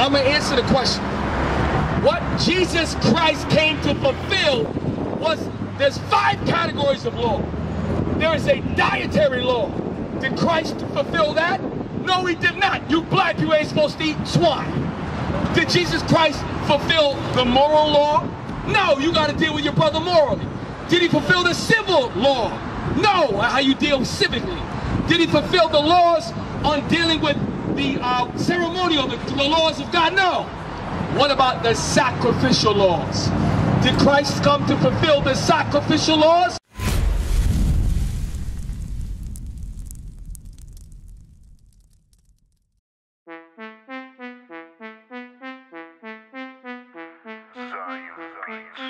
I'm going to answer the question. What Jesus Christ came to fulfill was there's five categories of law. There is a dietary law. Did Christ fulfill that? No, he did not. You black you ain't supposed to eat swine. Did Jesus Christ fulfill the moral law? No, you got to deal with your brother morally. Did he fulfill the civil law? No, how you deal civically. Did he fulfill the laws on dealing with the uh, ceremonial, the, the laws of God? No. What about the sacrificial laws? Did Christ come to fulfill the sacrificial laws? Shalom.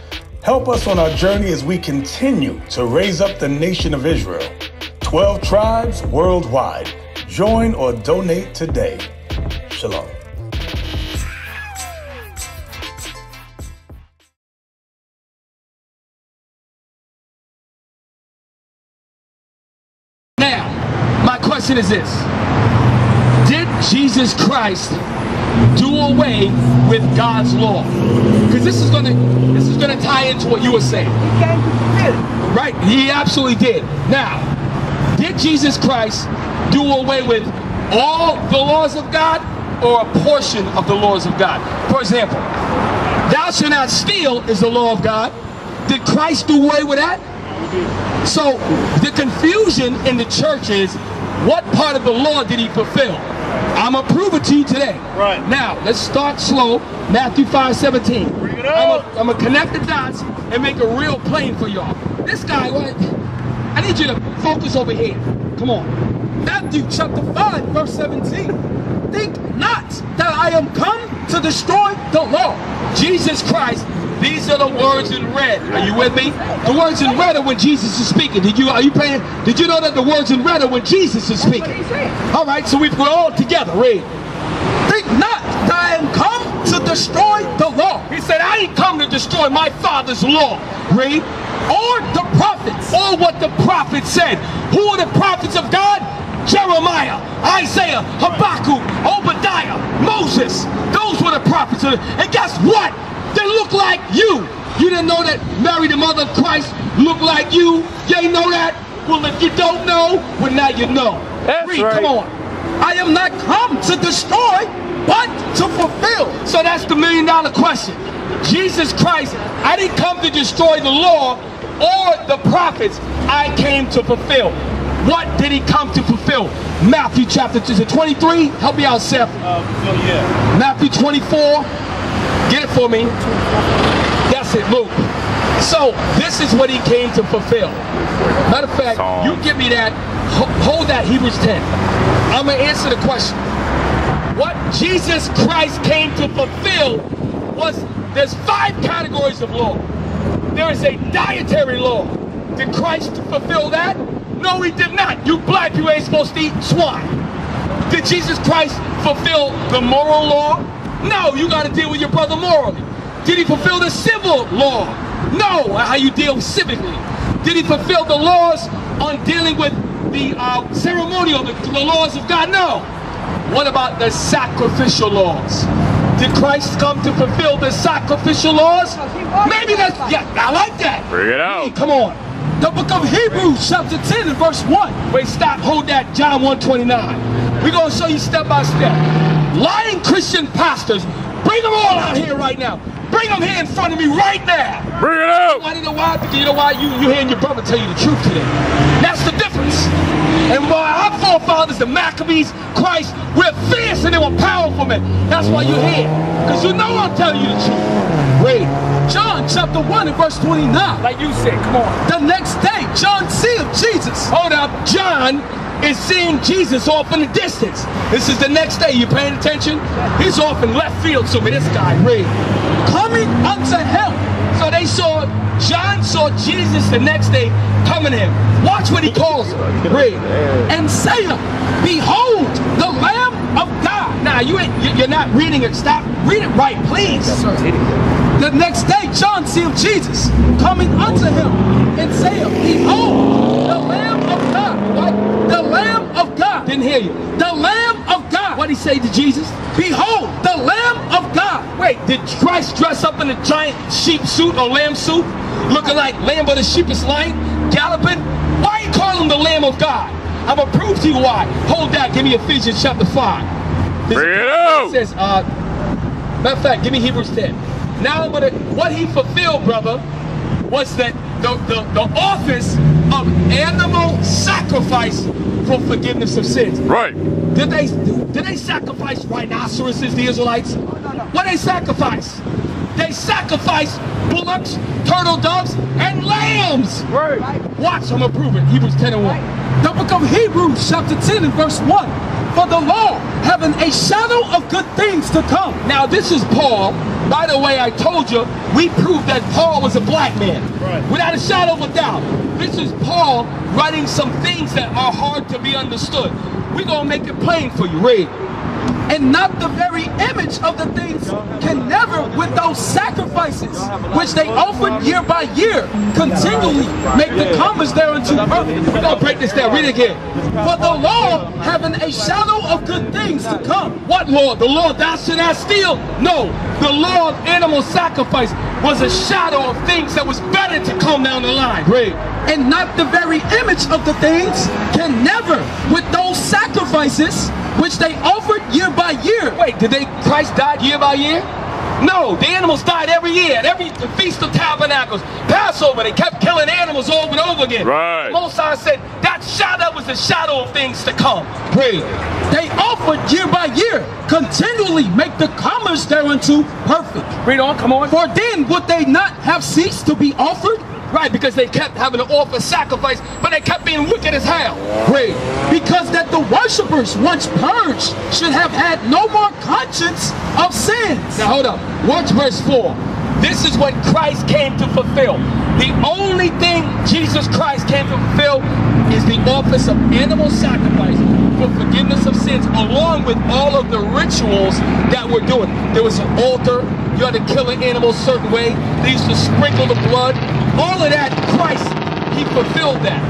Help us on our journey as we continue to raise up the nation of Israel. 12 tribes worldwide. Join or donate today. Shalom. Now, my question is this. Did Jesus Christ do away with God's law? Because this is gonna this is gonna tie into what you were saying. Right? He absolutely did. Now, did Jesus Christ do away with all the laws of God or a portion of the laws of God? For example, thou shalt not steal is the law of God. Did Christ do away with that? So the confusion in the church is what part of the law did he fulfill? I'm gonna prove it to you today. Right. Now, let's start slow. Matthew 5 17. Bring it I'm up. I'm gonna connect the dots and make a real plane for y'all. This guy, what? I need you to focus over here. Come on. Matthew chapter 5, verse 17. Think not that I am come to destroy the law. Jesus Christ, these are the words in red. Are you with me? The words in red are when Jesus is speaking. Did you are you paying? Did you know that the words in red are when Jesus is speaking? All right, so we, we're all together. Read. Think not that I am come to destroy the law. He said, I ain't come to destroy my father's law. Read. Or the prophets. Or what the prophets said. Who are the prophets of God? Jeremiah, Isaiah, Habakkuk, Obadiah, Moses. Those were the prophets. And guess what? They look like you. You didn't know that Mary, the mother of Christ, looked like you? You ain't know that? Well, if you don't know, well, now you know. That's Read, right. come on. I am not come to destroy, but to fulfill. So that's the million dollar question. Jesus Christ, I didn't come to destroy the law or the prophets. I came to fulfill. What did he come to fulfill? Matthew chapter 23? Help me out, Seth. Uh, so yeah. Matthew 24. For me. That's it, Luke. So this is what he came to fulfill. Matter of fact, you give me that, hold that Hebrews 10. I'm gonna answer the question. What Jesus Christ came to fulfill was there's five categories of law. There is a dietary law. Did Christ fulfill that? No, he did not. You black you ain't supposed to eat swine. Did Jesus Christ fulfill the moral law? No, you got to deal with your brother morally. Did he fulfill the civil law? No, how you deal civically. Did he fulfill the laws on dealing with the uh, ceremonial, the, the laws of God? No. What about the sacrificial laws? Did Christ come to fulfill the sacrificial laws? Maybe that's, yeah, I like that. Bring it out. Hey, come on. The book of Hebrews, chapter 10 and verse 1. Wait, stop, hold that, John 129. We're going to show you step by step. Lying Christian pastors, bring them all out here right now. Bring them here in front of me right now. Bring it out. Why do you know why? Because you know why? You, you hearing your brother tell you the truth today. That's the difference. And why our forefathers, the Maccabees, Christ, we're fierce and they were powerful men. That's why you're here. Because you know I'm telling you the truth. Wait. John chapter 1 and verse 29. Like you said, come on. The next day, John see of Jesus. Hold up. John is seeing Jesus off in the distance. This is the next day. You paying attention? He's off in left field. So this guy, read. Coming unto him. So they saw, John saw Jesus the next day coming in. Watch what he calls him. Read. And saith, Behold, the Lamb of God. Now you ain't, you- you're not reading it. Stop. Read it right, please. The next day, John see of Jesus coming unto him and saith, Behold, the Lamb of God. What? The Lamb of God. Didn't hear you. The Lamb of God. What'd he say to Jesus? Behold, the Lamb of God. Wait, did Christ dress up in a giant sheep suit or lamb suit? Looking like lamb of the sheepish line? Galloping? Why you call him the Lamb of God? I'm gonna prove to you why. Hold that, give me Ephesians chapter 5. This- Bring it out. It says, uh, matter of fact, give me Hebrews 10. Now I'm gonna, what he fulfilled, brother, was that the, the, the office of animal sacrifice for forgiveness of sins. Right. Did they did they sacrifice rhinoceroses, the Israelites? What they sacrifice? They sacrifice bullocks, turtle doves, and lambs. Right. Watch, I'm gonna prove it. Hebrews 10 and 1. The book of Hebrews, chapter 10 and verse 1. For the law, having a shadow of good things to come. Now this is Paul. By the way, I told you, we proved that Paul was a black man. Right. Without a shadow of a doubt. This is Paul writing some things that are hard to be understood. We're gonna make it plain for you. Read. And not the very image of the things can never with those sacrifices which they offered year by year continually make the comers thereunto perfect. We're gonna break this down. Read it again. For the law having a shadow of good things to come. What law? The law thou shalt not steal? No. The law of animal sacrifice was a shadow of things that was better to come down the line. Read. And not the very image of the things can never with those sacrifices which they offered year by year. Wait, did they Christ died year by year? No, the animals died every year. At every Feast of Tabernacles, Passover, they kept killing animals over and over again. Right. Moses said that shadow was the shadow of things to come. Read. They offered year by year continually make the commerce thereunto perfect. Read on, come on. For then would they not have ceased to be offered? Right, because they kept having to offer sacrifice, but they kept being wicked as hell. Read. Because that the worshippers, once purged, should have had no more conscience of sins. Now hold up. Watch verse 4. This is what Christ came to fulfill. The only thing Jesus Christ came to fulfill is the office of animal sacrifice for forgiveness of sins, along with all of the rituals that we're doing. There was an altar. You had to kill an animal a certain way. They used to sprinkle the blood. All of that, Christ, he fulfilled that.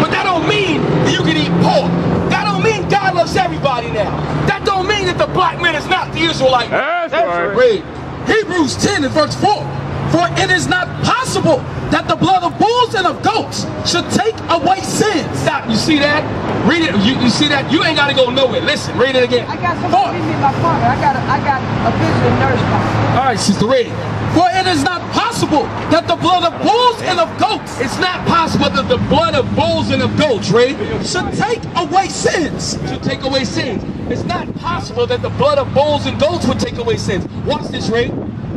But that don't mean you can eat pork. That don't mean God loves everybody now. That don't mean that the black man is not the Israelite. That's right. Read. Hebrews 10 and verse 4. For it is not possible that the blood of bulls and of goats should take away sins. Stop. You see that? Read it. You, you see that? You ain't got to go nowhere. Listen. Read it again. I got somebody give me my phone. I got a, I got a visiting nurse. All right, sister. Read. For it is not possible that the blood of bulls and of goats It's not possible that the blood of bulls and of goats, read, should take away sins. should take away sins. It's not possible that the blood of bulls and goats would take away sins. Watch this, read.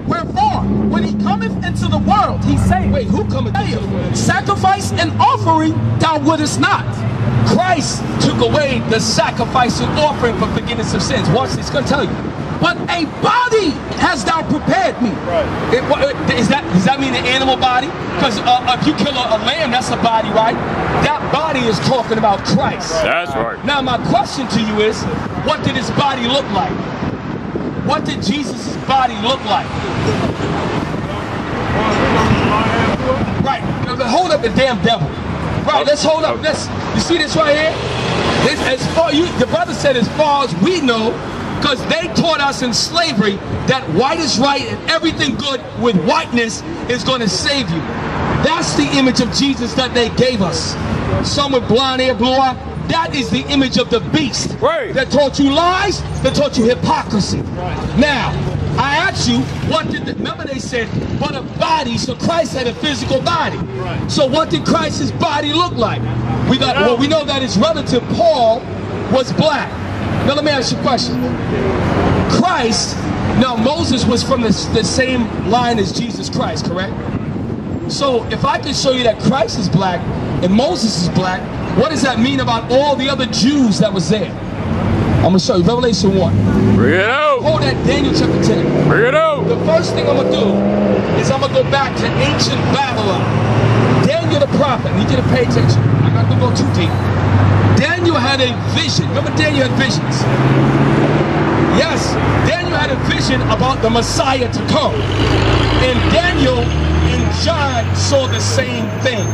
Wherefore, when he cometh into the world, he saith, Wait, who cometh into the world? Sacrifice and offering thou wouldest not. Christ took away the sacrifice and offering for forgiveness of sins. Watch this. It's going to tell you. But a body has thou prepared me. It, what, it- is that, does that mean an animal body? Because uh, if you kill a, a lamb, that's a body, right? That body is talking about Christ. That's right. Now, my question to you is, what did his body look like? What did Jesus' body look like? Right. Hold up the damn devil. Right. Let's hold up. Let's. You see this right here? This, as far you, the brother said, as far as we know, because they taught us in slavery that white is right and everything good with whiteness is going to save you. That's the image of Jesus that they gave us. Some with blonde hair, blue eye. That is the image of the beast. Right. That taught you lies, that taught you hypocrisy. Right. Now, I asked you, what did the, remember they said, but a body, so Christ had a physical body. Right. So what did Christ's body look like? We got, well, we know that his relative Paul was black. Now let me ask you a question. Christ, now Moses was from the, the same line as Jesus Christ, correct? So if I can show you that Christ is black and Moses is black, what does that mean about all the other Jews that was there? I'm gonna show you Revelation 1. Bring it out. Hold that Daniel chapter 10. Bring it out. The first thing I'm gonna do is I'm gonna go back to ancient Babylon. Daniel the prophet, I need you to pay attention. I'm not gonna go too deep. Daniel had a vision. Remember Daniel had visions? Yes, Daniel had a vision about the Messiah to come. And Daniel and John saw the same thing.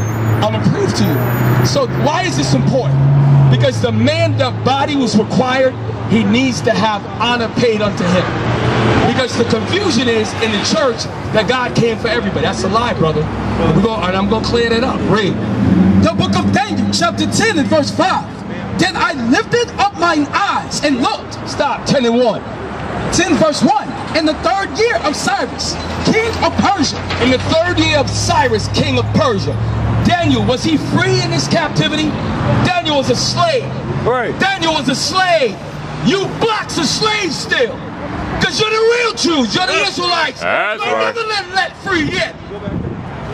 I'm gonna prove to you. So why is this important? Because the man the body was required, he needs to have honor paid unto him. Because the confusion is in the church that God came for everybody. That's a lie, brother. We're going, and I'm gonna clear that up. Read. The book of Daniel, chapter 10 and verse 5. Then I lifted up mine eyes and looked. Stop. 10 and 1. 10 verse 1. In the third year of Cyrus, king of Persia. In the third year of Cyrus, king of Persia, Daniel, was he free in his captivity? Daniel was a slave. Right. Daniel was a slave. You blacks are slaves still. Because you're the real Jews. You're the Israelites. That's right. never let let free yet.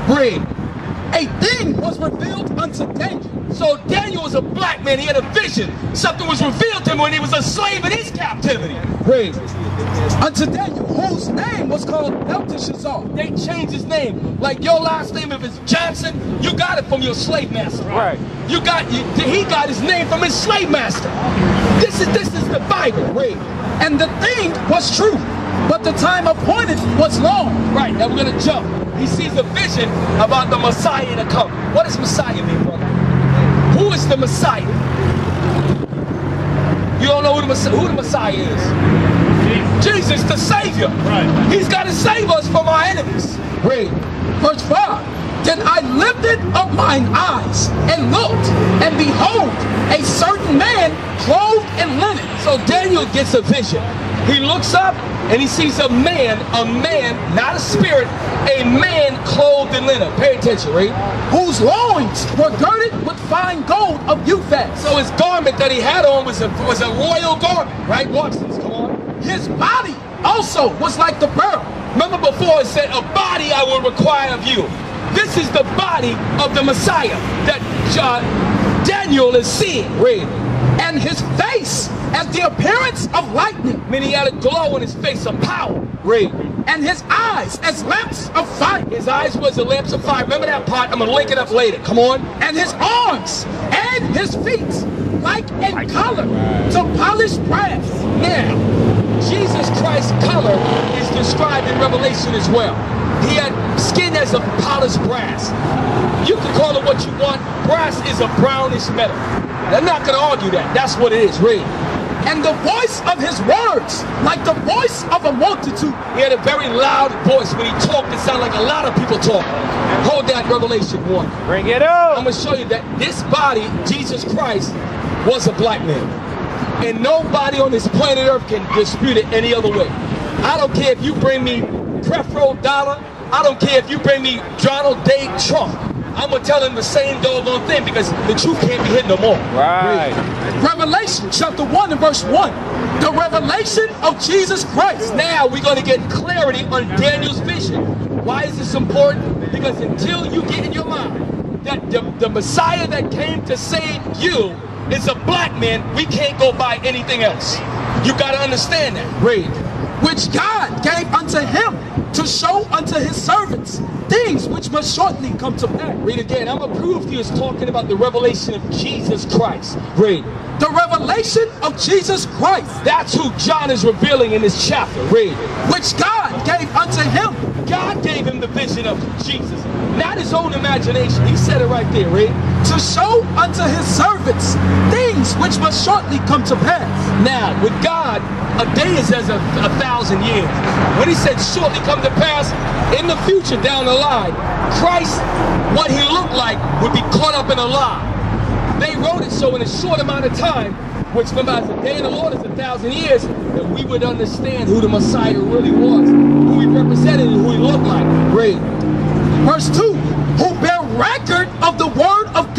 Read. A thing was revealed unto Daniel. So Daniel was a black man. He had a vision. Something was revealed to him when he was a slave in his captivity. Read. Unto Daniel, whose name was called Belteshazzar. They changed his name. Like your last name, if it's Johnson, you got it from your slave master. Right. You got you, he got his name from his slave master. This is this is the Bible. Read. And the thing was true, but the time appointed was long. Right. Now we're gonna jump. He sees a vision about the Messiah to come. What does Messiah mean, brother? Who is the Messiah? You don't know who the Messiah, who the Messiah is. Jesus, the Savior. Right. He's got to save us from our enemies. Read. Verse 5. Then I lifted up mine eyes and looked, and behold, a certain man clothed in linen. So Daniel gets a vision. He looks up and he sees a man, a man, not a spirit, a man clothed in linen. Pay attention, read. whose loins were girded with fine gold of Uphaz. So his garment that he had on was a was a royal garment, right? Watch this, come on. His body also was like the beryl. Remember before it said, a body I will require of you. This is the body of the Messiah that uh, Daniel is seeing. Read. And his face as the appearance of lightning, Meaning he had a glow in his face of power. Read. and his eyes as lamps of fire, His eyes was the lamps of fire. Remember that part? I'm gonna link it up later. Come on. and his arms and his feet like in color to polished brass. Now, Jesus Christ's color is described in Revelation as well. He had skin as a polished brass. You can call it what you want. Brass is a brownish metal. I'm not gonna argue that. That's what it is. really. And the voice of his words like the voice of a multitude. He had a very loud voice when he talked. It sounded like a lot of people talking. Hold that Revelation 1. Bring it up. I'm gonna show you that this body, Jesus Christ, was a black man. And nobody on this planet Earth can dispute it any other way. I don't care if you bring me Creflo Dollar. I don't care if you bring me Donald J. Trump. I'm gonna tell him the same doggone thing because the truth can't be hidden no more. Right. Revelation chapter 1 and verse 1. The revelation of Jesus Christ. Now we're going to get clarity on Daniel's vision. Why is this important? Because until you get in your mind that the, the Messiah that came to save you is a black man, we can't go by anything else. You got to understand that. Read. which God gave unto him to show unto his servants things which must shortly come to pass. Read again. I'm to you it's talking about the revelation of Jesus Christ. Read. The revelation of Jesus Christ, That's who John is revealing in this chapter. Read. which God gave unto him God gave him the vision of Jesus, not his own imagination. He said it right there. Read. To show unto his servants things which must shortly come to pass. Now, with God, a day is as a, a thousand years. When he said shortly come to pass, in the future down the line, Christ, what he looked like, would be caught up in a lie. They wrote it so in a short amount of time, which remember the day of the Lord is a thousand years, that we would understand who the Messiah really was, who he represented and who he looked like. Read. Verse 2 Who bear record of the word of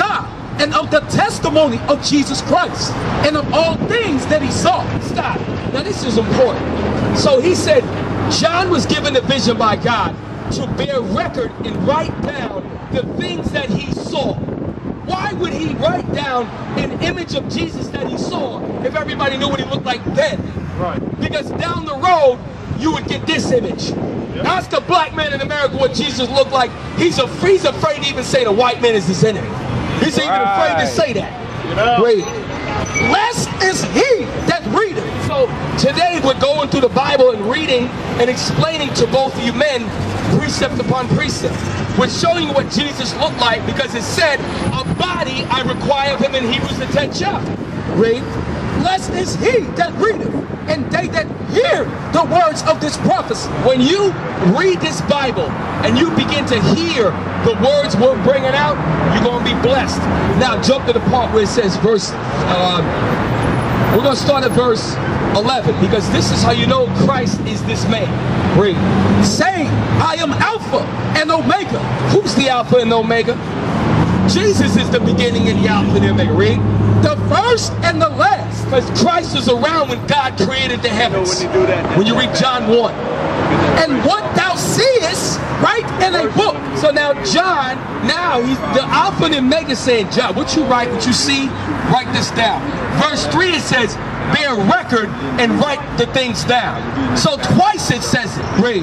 and of the testimony of Jesus Christ and of all things that he saw. Stop. Now this is important. So he said John was given a vision by God to bear record and write down the things that he saw. Why would he write down an image of Jesus that he saw if everybody knew what he looked like then? Right. Because down the road, you would get this image. Ask a black man in America what Jesus looked like. He's, a, he's afraid to even say the white man is his enemy. He's even afraid to say that. You know? Read. Blessed is he that readeth. So today we're going through the Bible and reading and explaining to both of you men precept upon precept. We're showing you what Jesus looked like because it said, a body I require of him in Hebrews the 10th chapter. Read. Blessed is he that readeth, and they that hear the words of this prophecy. When you read this Bible and you begin to hear the words we're bringing out, you're going to be blessed. Now jump to the part where it says verse, um, we're going to start at verse 11 because this is how you know Christ is this man. Read. saying, I am Alpha and Omega. Who's the Alpha and Omega? Jesus is the beginning and the Alpha and the Omega. Read. the first and the last. Because Christ was around when God created the heavens. when you do that, When you read John 1. And what thou seest, write in a book. So now John, now he's the Alpha and Omega saying, John, what you write, what you see, write this down. Verse 3 it says, bear record and write the things down. So twice it says it. Read.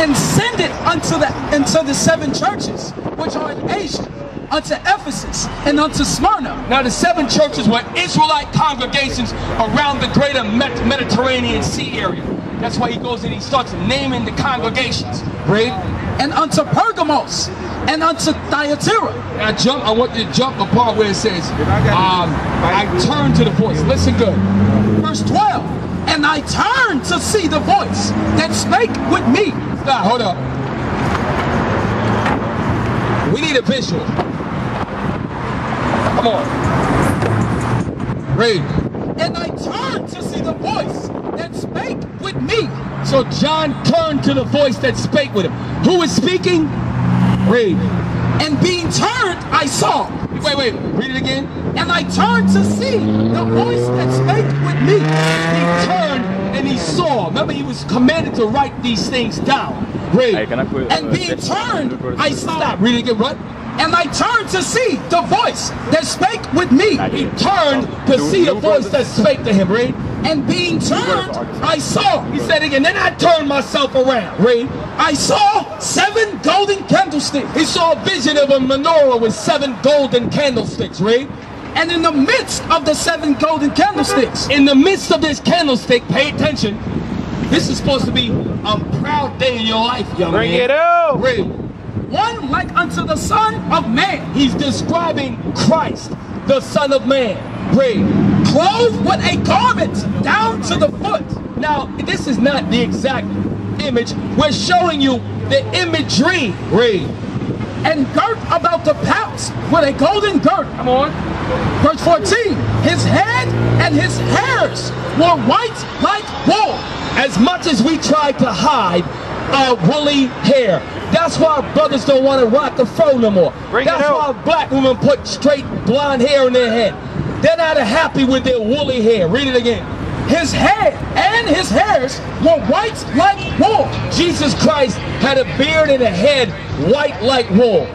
and send it unto the unto the seven churches which are in Asia, unto Ephesus and unto Smyrna, Now the seven churches were Israelite congregations around the greater Mediterranean Sea area. That's why he goes and he starts naming the congregations. Right? and unto Pergamos, and unto Thyatira, Now jump, I want you to jump the part where it says, um, I turn to the voice. Listen good. verse 12. And I turned to see the voice that spake with me. Stop, hold up. We need a visual. Come on. Read. And I turned to see the voice that spake with me. So John turned to the voice that spake with him. Who is speaking? Read. And being turned, I saw. Wait, wait, read it again. And I turned to see the voice that spake with me. He turned and he saw. Remember, he was commanded to write these things down. Read. Hey, can I put? And being turned, I saw. Stop. Read it again. What? And I turned to see the voice that spake with me. He turned to see the voice that spake to him. Read. And being turned, I saw. He said again. Then I turned myself around. Read. I saw seven golden candlesticks. He saw a vision of a menorah with seven golden candlesticks. Read. And in the midst of the seven golden candlesticks, In the midst of this candlestick, pay attention. This is supposed to be a proud day in your life, young Bring man. it out. Read. One like unto the Son of Man, He's describing Christ, the Son of Man. Read. clothed with a garment down to the foot, Now, this is not the exact image. We're showing you the imagery. Read. and girt about the paps with a golden girdle. Come on. Verse 14, his head and his hairs were white like wool. As much as we try to hide our woolly hair, that's why brothers don't want to rock the fro no more. Bring that's why black women put straight blonde hair in their head. They're not happy with their woolly hair. Read it again. His head and his hairs were white like wool. Jesus Christ had a beard and a head white like wool.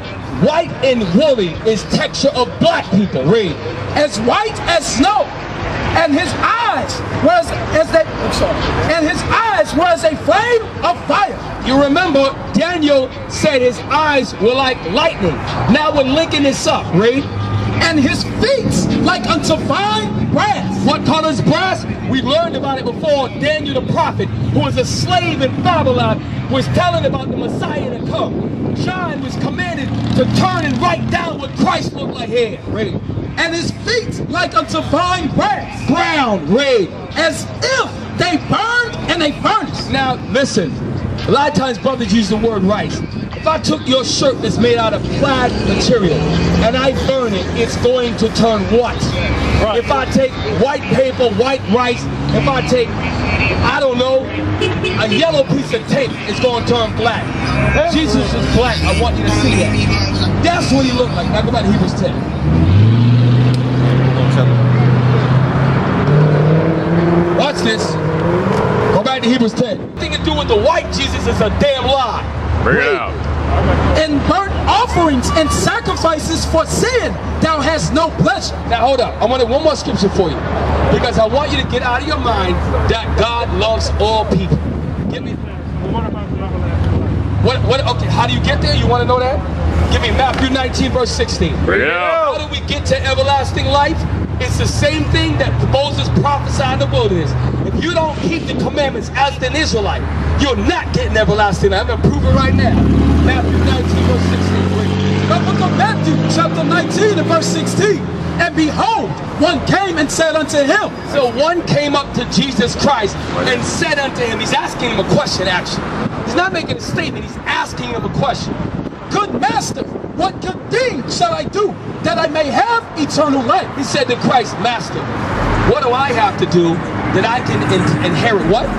White and woolly is texture of black people. Read. as white as snow, and his eyes was as they and his eyes were as a flame of fire. You remember Daniel said his eyes were like lightning. Now we're linking this up. Read. And his feet like unto fine brass. What color is brass? We learned about it before. Daniel the prophet, who was a slave in Babylon, was telling about the Messiah to come. John was commanded to turn and write down what Christ looked like here. Read. And his feet like unto fine brass, Brown. Read. as if they burned in a furnace. Now listen. A lot of times brothers use the word rice. If I took your shirt that's made out of plaid material and I burn it, it's going to turn what? Right. If I take white paper, white rice, if I take, I don't know, a yellow piece of tape, it's going to turn black. Jesus is black. I want you to see that. That's what he looked like. Now go back to Hebrews 10. Watch this. Go back to Hebrews 10. Nothing to do with the white Jesus is a damn lie. Bring it out. And burnt offerings and sacrifices for sin, thou hast no pleasure. Now hold up. I wanted one more scripture for you. Because I want you to get out of your mind that God loves all people. Give me. What, what, okay, how do you get there? You want to know that? Give me Matthew 19, verse 16. Bring it out. How do we get to everlasting life? It's the same thing that Moses prophesied in the wilderness. You don't keep the commandments as an Israelite, you're not getting everlasting life. I'm going to prove it right now. Matthew 19, verse 16. The book of Matthew, chapter 19 and verse 16. And behold, one came and said unto him. So one came up to Jesus Christ and said unto him, he's asking him a question actually. He's not making a statement, he's asking him a question. Good master, what good thing shall I do that I may have eternal life? He said to Christ, Master, what do I have to do that I can in inherit what?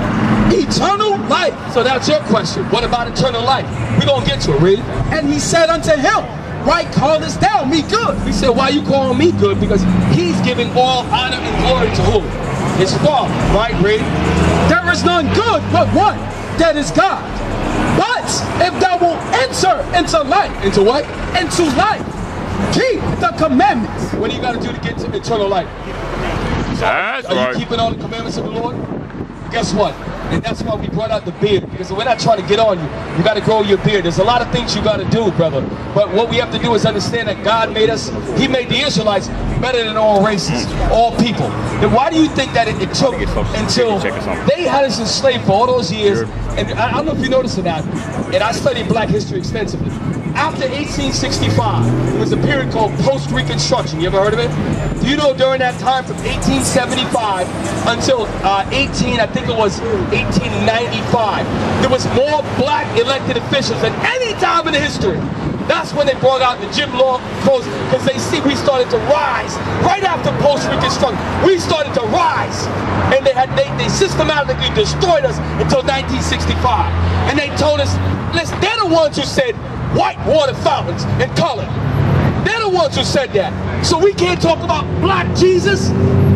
Eternal life. So that's your question. What about eternal life? We're going to get to it, read. And he said unto him, Why this thou me good? He said, Why you calling me good? Because he's giving all honor and glory to who? His Father, right, read. There is none good but one, that is God. But if thou wilt enter into life, into what? Into life, keep the commandments. What do you got to do to get to eternal life? That's Are right. you keeping all the commandments of the Lord? Guess what? And that's why we brought out the beard because we're not trying to get on you. You got to grow your beard. There's a lot of things you got to do, brother. But what we have to do is understand that God made us. He made the Israelites better than all races, all people. Then why do you think that it, it took until they had us enslaved for all those years? And I, I don't know if you noticed it now. And I studied Black history extensively. After 1865, there was a period called post-Reconstruction. You ever heard of it? Do you know during that time from 1875 until uh, 18, I think it was 1895, there was more black elected officials than any time in history. That's when they brought out the Jim Law codes because they see we started to rise right after post-Reconstruction. We started to rise, and they had they, they systematically destroyed us until 1965. And they told us, listen, they're the ones who said white water fountains and color. They're the ones who said that. So we can't talk about black Jesus.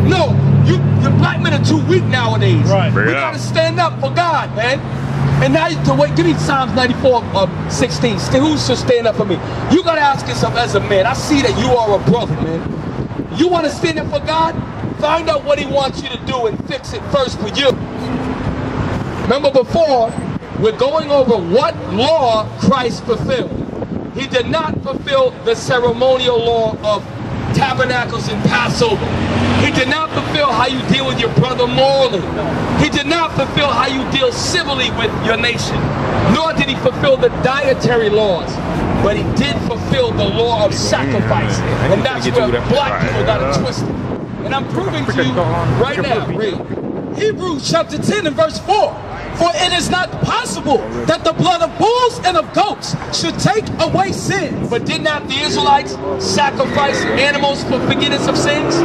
No, you, you black men are too weak nowadays. Right. Bring We gotta out. stand up for God, man. And now you to wait, give me Psalms 94 uh, 16. St- Who should stand up for me? You gotta ask yourself as a man. I see that you are a brother, man. You wanna stand up for God? Find out what he wants you to do and fix it first for you. Remember before, we're going over what law Christ fulfilled. He did not fulfill the ceremonial law of tabernacles and Passover. He did not fulfill how you deal with your brother morally. He did not fulfill how you deal civilly with your nation. Nor did he fulfill the dietary laws. But he did fulfill the law of sacrifice. And that's where black people got it twisted. And I'm proving to you right now. Read. Hebrews chapter 10 and verse 4. For it is not possible that the blood of bulls and of goats should take away sins. But did not the Israelites sacrifice animals for forgiveness of sins?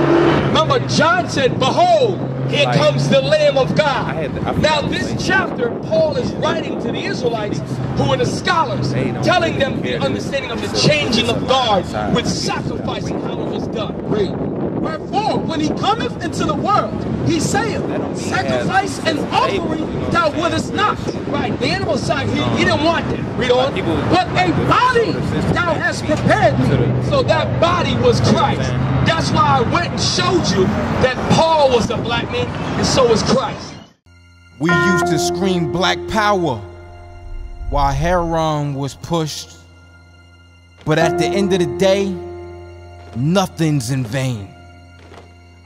Remember, John said, Behold, here comes the Lamb of God. Now, this chapter, Paul is writing to the Israelites who are the scholars, telling them the understanding of the changing of guard with sacrificing how it was done. Read. Wherefore, when he cometh into the world, he saith, Sacrifice and offering thou wouldest not. Right, the animal side, he, he didn't want that. Read on. But a body thou hast prepared me. So that body was Christ. That's why I went and showed you that Paul was a black man, and so was Christ. We used to scream black power while Heron was pushed. But at the end of the day, nothing's in vain.